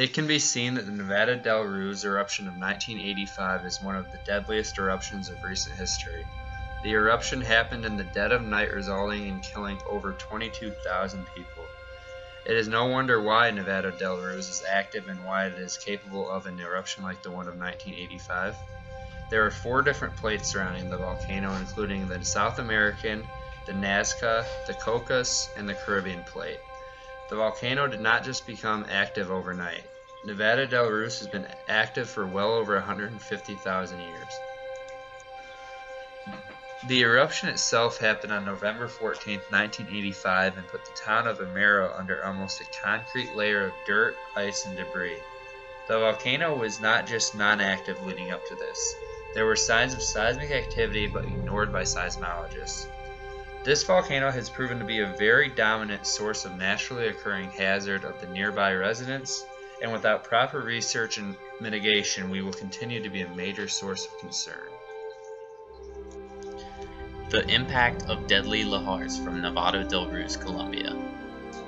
It can be seen that the Nevada Del Ruiz eruption of 1985 is one of the deadliest eruptions of recent history. The eruption happened in the dead of night, resulting in killing over 22,000 people. It is no wonder why Nevada Del Ruiz is active and why it is capable of an eruption like the one of 1985. There are four different plates surrounding the volcano, including the South American, the Nazca, the Cocos, and the Caribbean plate. The volcano did not just become active overnight. Nevada del Ruiz has been active for well over 150,000 years. The eruption itself happened on November 14, 1985, and put the town of Armero under almost a concrete layer of dirt, ice, and debris. The volcano was not just non active leading up to this. There were signs of seismic activity but ignored by seismologists. This volcano has proven to be a very dominant source of naturally occurring hazard of the nearby residents, and without proper research and mitigation, we will continue to be a major source of concern. The impact of deadly lahars from Nevada del Ruiz, Colombia.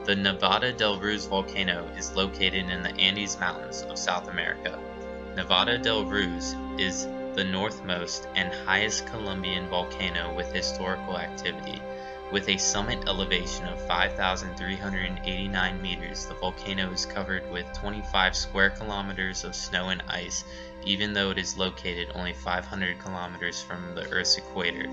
The Nevada del Ruiz volcano is located in the Andes Mountains of South America. Nevada del Ruiz is the northmost and highest Colombian volcano with historical activity. With a summit elevation of 5,389 meters, the volcano is covered with 25 square kilometers of snow and ice, even though it is located only 500 kilometers from the Earth's equator.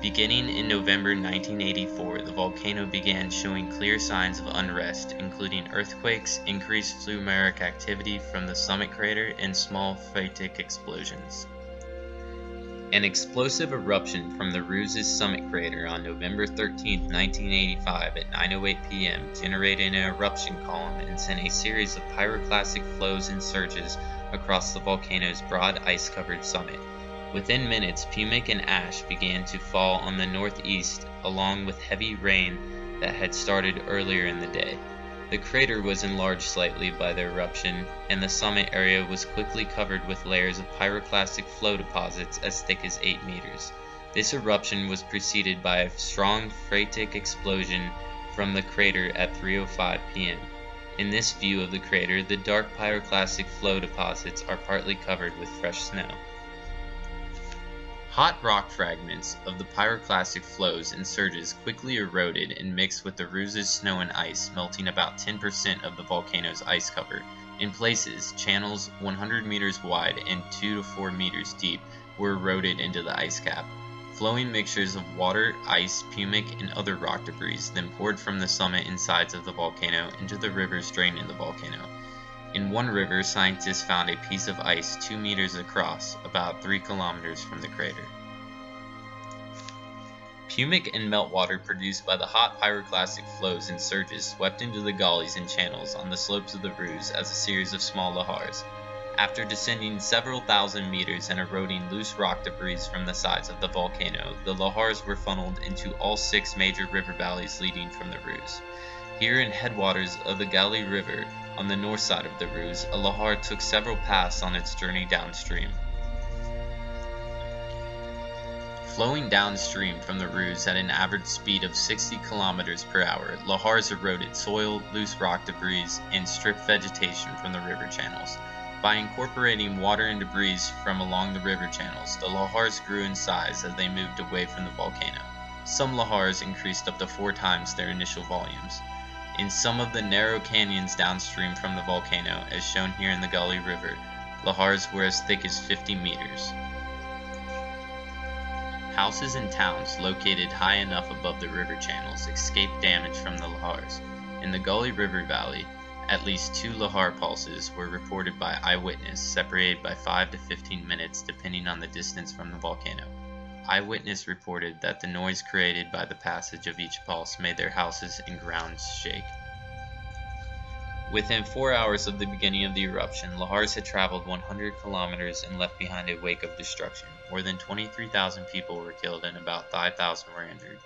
Beginning in November 1984, the volcano began showing clear signs of unrest, including earthquakes, increased fumarolic activity from the summit crater, and small phreatic explosions. An explosive eruption from the Ruiz's summit crater on November 13, 1985 at 9.08 p.m. generated an eruption column and sent a series of pyroclastic flows and surges across the volcano's broad ice-covered summit. Within minutes, pumice and ash began to fall on the northeast along with heavy rain that had started earlier in the day. The crater was enlarged slightly by the eruption, and the summit area was quickly covered with layers of pyroclastic flow deposits as thick as 8 meters. This eruption was preceded by a strong phreatic explosion from the crater at 3.05 p.m. In this view of the crater, the dark pyroclastic flow deposits are partly covered with fresh snow. Hot rock fragments of the pyroclastic flows and surges quickly eroded and mixed with the Ruiz's snow and ice, melting about 10% of the volcano's ice cover. In places, channels 100 meters wide and 2 to 4 meters deep were eroded into the ice cap. Flowing mixtures of water, ice, pumice, and other rock debris then poured from the summit and sides of the volcano into the rivers draining the volcano. In one river, scientists found a piece of ice 2 meters across, about 3 kilometers from the crater. Pumice and meltwater produced by the hot pyroclastic flows and surges swept into the gullies and channels on the slopes of the Ruiz as a series of small lahars. After descending several thousand meters and eroding loose rock debris from the sides of the volcano, the lahars were funneled into all six major river valleys leading from the Ruiz. Here in headwaters of the Gualí River, on the north side of the Ruiz, a lahar took several paths on its journey downstream. Flowing downstream from the Ruiz at an average speed of 60 kilometers per hour, lahars eroded soil, loose rock debris, and stripped vegetation from the river channels. By incorporating water and debris from along the river channels, the lahars grew in size as they moved away from the volcano. Some lahars increased up to four times their initial volumes. In some of the narrow canyons downstream from the volcano, as shown here in the Gualí River, lahars were as thick as 50 meters. Houses and towns located high enough above the river channels escaped damage from the lahars. In the Gualí River Valley, at least two lahar pulses were reported by eyewitness, separated by 5 to 15 minutes depending on the distance from the volcano. Eyewitness reported that the noise created by the passage of each pulse made their houses and grounds shake. Within four hours of the beginning of the eruption, lahars had traveled 100 kilometers and left behind a wake of destruction. More than 23,000 people were killed and about 5,000 were injured.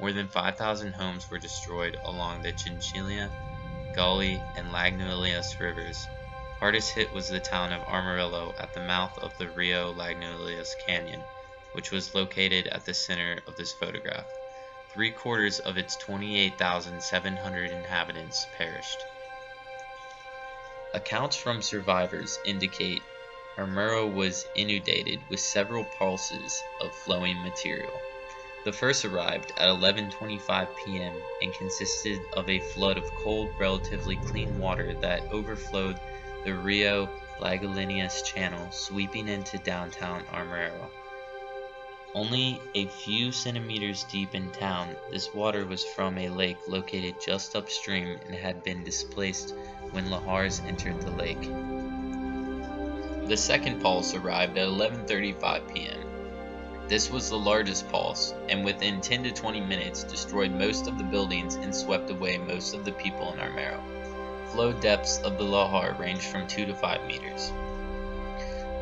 More than 5,000 homes were destroyed along the Chinchiná, Gualí, and Lagunillas rivers. Hardest hit was the town of Armero at the mouth of the Rio Lagunillas Canyon, which was located at the center of this photograph. Three quarters of its 28,700 inhabitants perished. Accounts from survivors indicate Armero was inundated with several pulses of flowing material. The first arrived at 11:25 p.m. and consisted of a flood of cold, relatively clean water that overflowed the Rio Lagunillas channel, sweeping into downtown Armero. Only a few centimeters deep in town, this water was from a lake located just upstream and had been displaced when Lahars entered the lake. The second pulse arrived at 11:35 p.m. This was the largest pulse, and within 10 to 20 minutes destroyed most of the buildings and swept away most of the people in Armero. Flow depths of the Lahar ranged from 2 to 5 meters.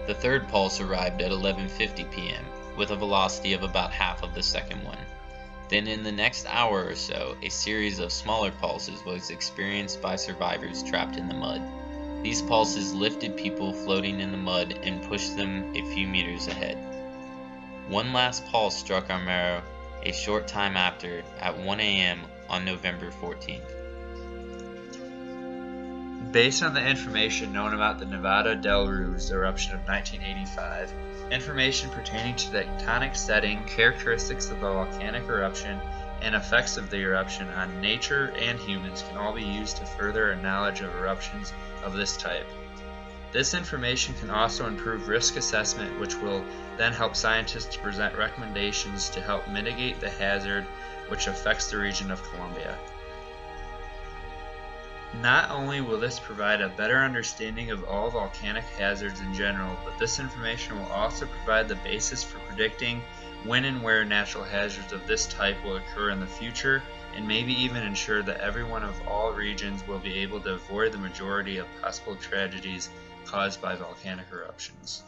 The third pulse arrived at 11:50 p.m. with a velocity of about half of the second one. Then in the next hour or so, a series of smaller pulses was experienced by survivors trapped in the mud. These pulses lifted people floating in the mud and pushed them a few meters ahead. One last pulse struck Armero a short time after at 1 a.m. on November 14th. Based on the information known about the Nevada Del Ruiz eruption of 1985, information pertaining to the tectonic setting, characteristics of the volcanic eruption, and effects of the eruption on nature and humans can all be used to further a knowledge of eruptions of this type. This information can also improve risk assessment, which will then help scientists present recommendations to help mitigate the hazard which affects the region of Colombia. Not only will this provide a better understanding of all volcanic hazards in general, but this information will also provide the basis for predicting when and where natural hazards of this type will occur in the future, and maybe even ensure that everyone of all regions will be able to avoid the majority of possible tragedies caused by volcanic eruptions.